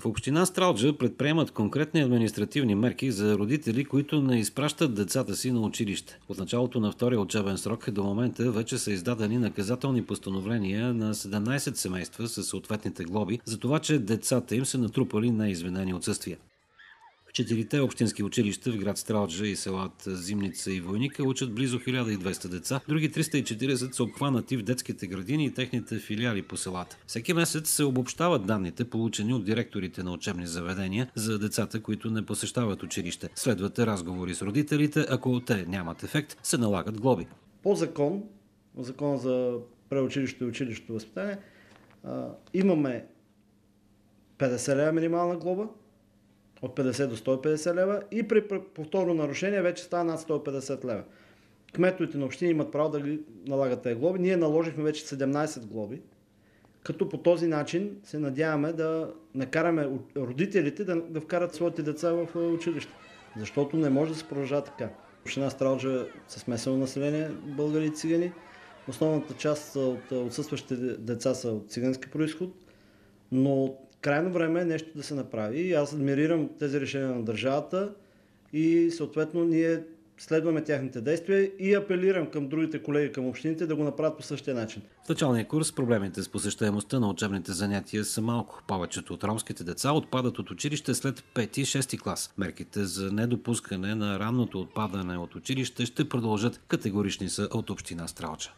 В община Стралджа предприемат конкретни административни мерки за родители, които не изпращат децата си на училище. От началото на втория учебен срок до момента вече са издадени наказателни постановления на 17 семейства с съответните глоби за това, че децата им са натрупали неизвинени отсъствия. В четирите общински училища в град Стралджа и селата Зимница и Войника учат близо 1200 деца. Други 340 са обхванати в детските градини и техните филиали по селата. Всеки месец се обобщават данните, получени от директорите на учебни заведения за децата, които не посещават училище. Следват разговори с родителите. Ако те нямат ефект, се налагат глоби. По закон, закон за преучилище и училището възпитание, имаме 50 лева минимална глоба, от 50 до 150 лева и при повторно нарушение вече става над 150 лева. Кметовете на общини имат право да ги налагат тези глоби. Ние наложихме вече 17 глоби, като по този начин се надяваме да накараме родителите да, да вкарат своите деца в училище. Защото не може да се продължава така. Община Стралджа с смесено население, българи и цигани. Основната част от отсъстващите деца са от цигански происход, но крайно време е нещо да се направи аз адмирирам тези решения на държавата и съответно ние следваме тяхните действия и апелирам към другите колеги, към общините да го направят по същия начин. В началния курс проблемите с посещаемостта на учебните занятия са малко. Повечето от ромските деца отпадат от училище след 5-6 клас. Мерките за недопускане на ранното отпадане от училище ще продължат. Категорични са от община Стралча.